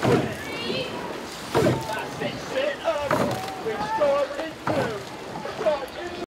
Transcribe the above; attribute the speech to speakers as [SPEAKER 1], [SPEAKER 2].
[SPEAKER 1] Six, sit up. We're starting.